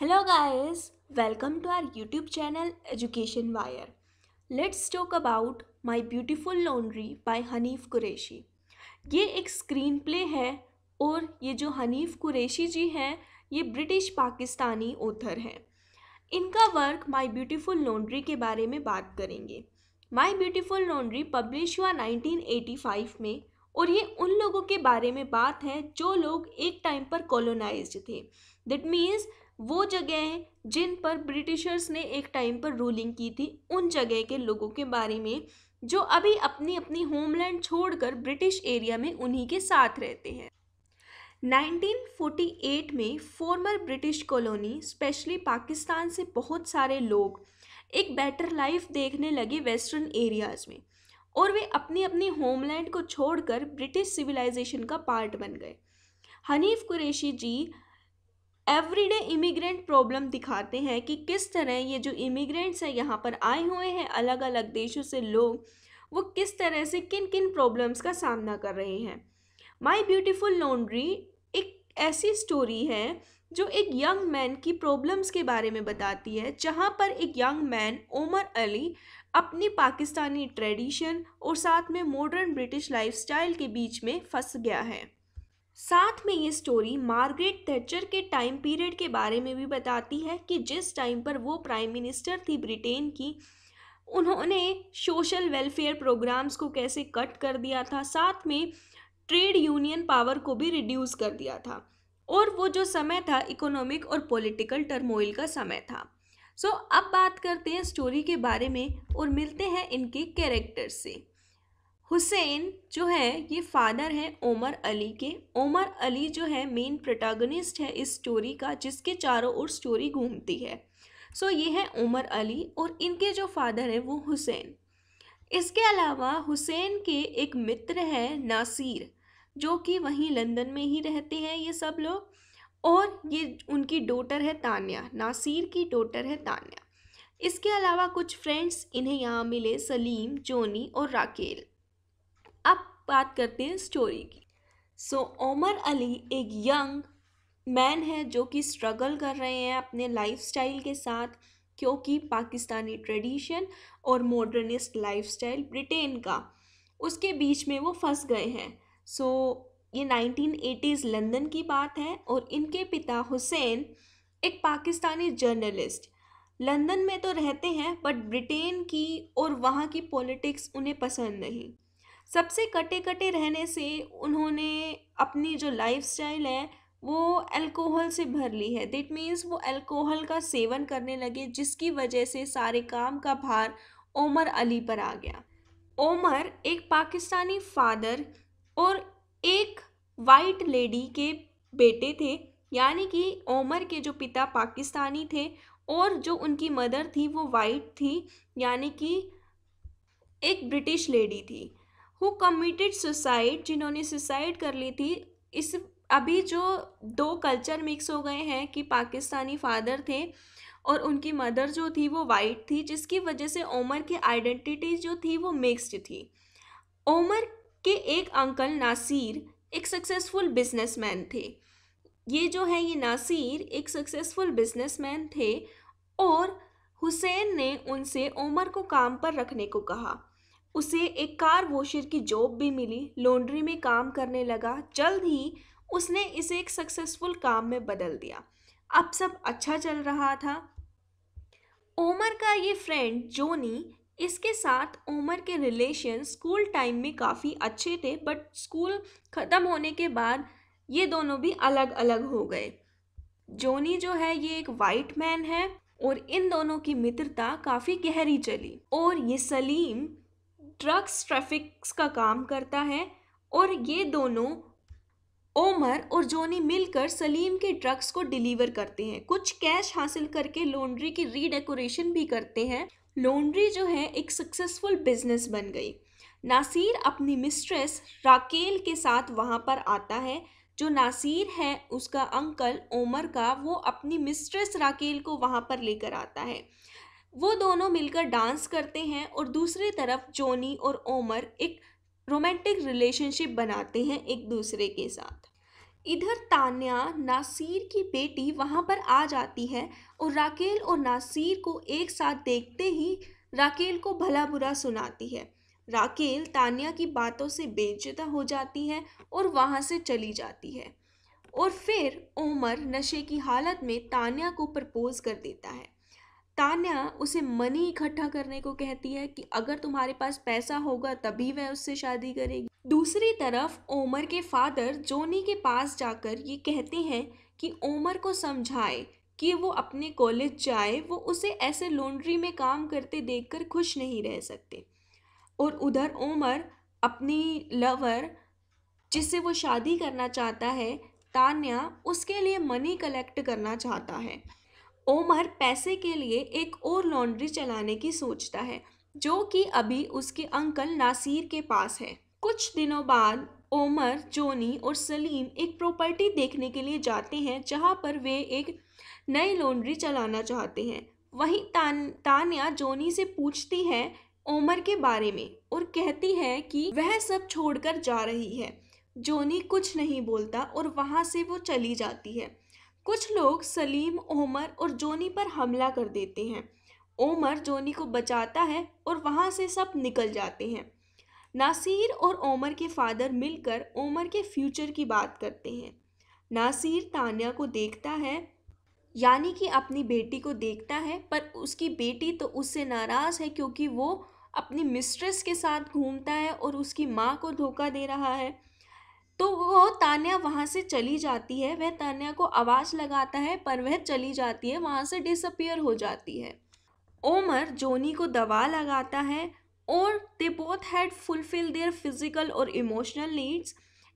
Hello guys, welcome to our YouTube channel Education Wire. Let's talk about My Beautiful Laundry by Hanif Kureishi ये एक screen play है और ये जो हनीफ कुरैशी जी हैं ये ब्रिटिश पाकिस्तानी ऑथर हैं. इनका वर्क माय ब्यूटीफुल लॉन्ड्री के बारे में बात करेंगे. माय ब्यूटीफुल लॉन्ड्री पब्लिश हुआ 1985 में और ये उन लोगों के बारे में बात है जो लोग एक टाइम पर कॉलोनाइज्ड थे. दैट मीन्स वो जगह जिन पर ब्रिटिशर्स ने एक टाइम पर रूलिंग की थी, उन जगह के लोगों के बारे में, जो अभी अपनी अपनी होमलैंड छोड़कर ब्रिटिश एरिया में उन्हीं के साथ रहते हैं। 1948 में former British colony specially Pakistan से बहुत सारे लोग, एक बेटर लाइफ देखने लगे वेस्टर्न एरियाज़ में और वे अपनी अपनी होमलैंड को छोड़कर ब्रिटिश सिविलाइजेशन का पार्ट बन गए। Hanif Kureishi ji everyday immigrant problem दिखाते हैं कि किस तरह ये जो इमिग्रेंट्स हैं यहाँ पर आए हुए हैं अलग अलग देशों से लोग, वो किस तरह से किन किन प्रॉब्लम्स का सामना कर रहे हैं। माई ब्यूटीफुल लॉन्ड्री एक ऐसी स्टोरी है जो एक यंग मैन की प्रॉब्लम्स के बारे में बताती है, जहाँ पर एक यंग मैन ओमर अली अपनी पाकिस्तानी ट्रेडिशन और साथ में मॉडर्न ब्रिटिश लाइफस्टाइल के बीच में फंस गया है। साथ में ये स्टोरी मार्गरेट थैचर के टाइम पीरियड के बारे में भी बताती है कि जिस टाइम पर वो प्राइम मिनिस्टर थी ब्रिटेन की उन्होंने सोशल वेलफेयर प्रोग्राम्स को कैसे कट कर दिया था साथ में ट्रेड यूनियन पावर को भी रिड्यूस कर दिया था और वो जो समय था इकोनॉमिक और पॉलिटिकल टर्मोइल का समय था। सो so, अब बात करते हैं स्टोरी के बारे में और मिलते हैं इनके कैरेक्टर से। हुसैन जो है, ये फादर हैं ओमर अली के। ओमर अली जो है मेन प्रोटागनिस्ट है इस स्टोरी का, जिसके चारों ओर स्टोरी घूमती है। सो ये है ओमर अली और इनके जो फादर हैं वो हुसैन। इसके अलावा हुसैन के एक मित्र हैं नासिर, जो कि वहीं लंदन में ही रहते हैं ये सब लोग। और ये उनकी डोटर है तान्या, नासिर की डोटर है तान्या। इसके अलावा कुछ फ्रेंड्स इन्हें यहाँ मिले, सलीम, जोनी और राकेल। अब बात करते हैं स्टोरी की। सो so, ओमर अली एक यंग मैन है जो कि स्ट्रगल कर रहे हैं अपने लाइफस्टाइल के साथ क्योंकि पाकिस्तानी ट्रेडिशन और मॉडर्निस्ट लाइफस्टाइल ब्रिटेन का। उसके बीच में वो फंस गए हैं। सो so, ये नाइनटीन एटीज़ लंदन की बात है और इनके पिता हुसैन एक पाकिस्तानी जर्नलिस्ट लंदन में तो रहते हैं बट ब्रिटेन की और वहाँ की पॉलिटिक्स उन्हें पसंद नहीं। सबसे कटे कटे रहने से उन्होंने अपनी जो लाइफ स्टाइल है, वो अल्कोहल से भर ली है। दैट मीन्स वो अल्कोहल का सेवन करने लगे, जिसकी वजह से सारे काम का भार ओमर अली पर आ गया। ओमर एक पाकिस्तानी फादर और एक वाइट लेडी के बेटे थे, यानी कि ओमर के जो पिता पाकिस्तानी थे और जो उनकी मदर थी, वो वाइट थी, यानी कि एक ब्रिटिश लेडी थी। हु कमिटेड सुसाइड जिन्होंने सुसाइड कर ली थी, इस, अभी जो दो कल्चर मिक्स हो गए हैं कि पाकिस्तानी फादर थे और उनकी मदर जो थी वो वाइट थी, जिसकी वजह से ओमर की आइडेंटिटी जो थी वो मिक्स्ड थी। ओमर के एक अंकल नासिर एक सक्सेसफुल बिजनेसमैन थे। ये जो है, ये नासिर एक सक्सेसफुल बिजनेसमैन थे और हुसैन ने उनसे ओमर को काम पर रखने को कहा। उसे एक कार वॉशर की जॉब भी मिली। लॉन्ड्री में काम करने लगा। जल्द ही उसने इसे एक सक्सेसफुल काम में बदल दिया। अब सब अच्छा चल रहा था। ओमर का ये फ्रेंड जोनी, इसके साथ ओमर के रिलेशन स्कूल टाइम में काफ़ी अच्छे थे, बट स्कूल ख़त्म होने के बाद ये दोनों भी अलग अलग हो गए। जोनी जो है, ये एक वाइट मैन है और इन दोनों की मित्रता काफ़ी गहरी चली और ये सलीम ड्रग्स ट्रैफिक्स का काम करता है और ये दोनों ओमर और जोनी मिलकर सलीम के ड्रग्स को डिलीवर करते हैं। कुछ कैश हासिल करके लॉन्ड्री की रीडेकोरेशन भी करते हैं। लॉन्ड्री जो है, एक सक्सेसफुल बिज़नेस बन गई। नासिर अपनी मिस्ट्रेस राकेल के साथ वहाँ पर आता है। जो नासिर है, उसका अंकल ओमर का, वो अपनी मिस्ट्रेस राकेल को वहाँ पर लेकर आता है। वो दोनों मिलकर डांस करते हैं और दूसरी तरफ़ जोनी और ओमर एक रोमांटिक रिलेशनशिप बनाते हैं एक दूसरे के साथ। इधर तान्या नासिर की बेटी वहाँ पर आ जाती है और राकेल और नासिर को एक साथ देखते ही राकेल को भला बुरा सुनाती है। राकेल तान्या की बातों से बेइज्जता हो जाती है और वहाँ से चली जाती है। और फिर उमर नशे की हालत में तान्या को प्रपोज कर देता है। तान्या उसे मनी इकट्ठा करने को कहती है कि अगर तुम्हारे पास पैसा होगा, तभी वह उससे शादी करेगी। दूसरी तरफ़, ओमर के फादर जोनी के पास जाकर ये कहते हैं कि ओमर को समझाए कि वो अपने कॉलेज जाए, वो उसे ऐसे लॉन्ड्री में काम करते देखकर खुश नहीं रह सकते। और उधर ओमर, अपनी लवर, जिससे वो शादी करना चाहता है, तान्या उसके लिए मनी कलेक्ट करना चाहता है। ओमर पैसे के लिए एक और लॉन्ड्री चलाने की सोचता है, जो कि अभी उसके अंकल नासिर के पास है। कुछ दिनों बाद, ओमर, जोनी और सलीम एक प्रॉपर्टी देखने के लिए जाते हैं, जहाँ पर वे एक नई लॉन्ड्री चलाना चाहते हैं। वहीं तान, तान्या जोनी से पूछती है ओमर के बारे में और कहती है कि वह सब छोड़कर जा रही है। जोनी कुछ नहीं बोलता और वहाँ से वो चली जाती है। कुछ लोग सलीम, ओमर और जोनी पर हमला कर देते हैं। ओमर जोनी को बचाता है और वहाँ से सब निकल जाते हैं। नासिर और ओमर के फादर मिलकर ओमर के फ्यूचर की बात करते हैं। नासिर तानिया को देखता है, यानी कि अपनी बेटी को देखता है, पर उसकी बेटी तो उससे नाराज़ है क्योंकि वो अपनी मिस्ट्रेस के साथ घूमता है और उसकी माँ को धोखा दे रहा है। तो वो तान्या वहाँ से चली जाती है वह तान्या को आवाज़ लगाता है पर वह चली जाती है वहाँ से डिसअपियर हो जाती है। ओमर जोनी को दवा लगाता है और they both had fulfil their physical और emotional needs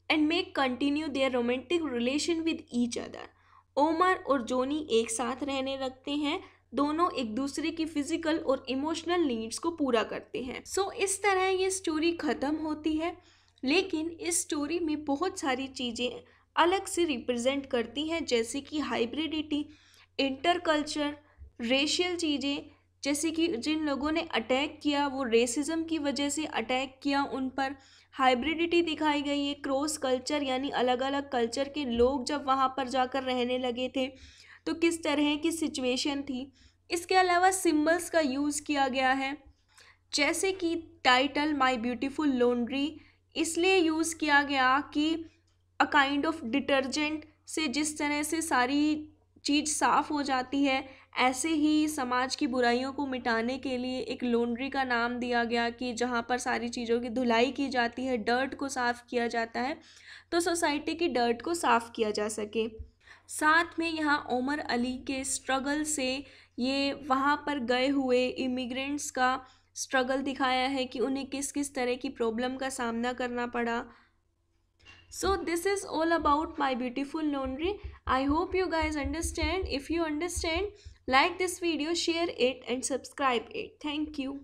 and make continue their romantic relation with each other Omar और जोनी एक साथ रहने लगते हैं दोनों एक दूसरे की फ़िज़िकल और इमोशनल नीड्स को पूरा करते हैं। सो so, इस तरह ये स्टोरी ख़त्म होती है। लेकिन इस स्टोरी में बहुत सारी चीज़ें अलग से रिप्रेजेंट करती हैं, जैसे कि हाइब्रिडिटी इंटर कल्चर रेशियल चीज़ें, जैसे कि जिन लोगों ने अटैक किया, वो रेसिज्म की वजह से अटैक किया उन पर। हाइब्रिडिटी दिखाई गई है क्रॉस कल्चर यानी अलग अलग कल्चर के लोग जब वहाँ पर जाकर रहने लगे थे तो किस तरह की सिचुएशन थी? इसके अलावा सिम्बल्स का यूज़ किया गया है, जैसे कि टाइटल माई ब्यूटीफुल लॉन्ड्री इसलिए यूज़ किया गया कि अ काइंड ऑफ़ डिटर्जेंट से जिस तरह से सारी चीज़ साफ़ हो जाती है, ऐसे ही समाज की बुराइयों को मिटाने के लिए एक लॉन्ड्री का नाम दिया गया कि जहाँ पर सारी चीज़ों की धुलाई की जाती है डर्ट को साफ़ किया जाता है तो सोसाइटी की डर्ट को साफ़ किया जा सके। साथ में यहाँ ओमर अली के स्ट्रगल से ये वहाँ पर गए हुए इमिग्रेंट्स का स्ट्रगल दिखाया है कि उन्हें किस किस तरह की प्रॉब्लम का सामना करना पड़ा। So this is all about My Beautiful Laundry I hope you guys understand if you understand like this video share it and subscribe it thank you.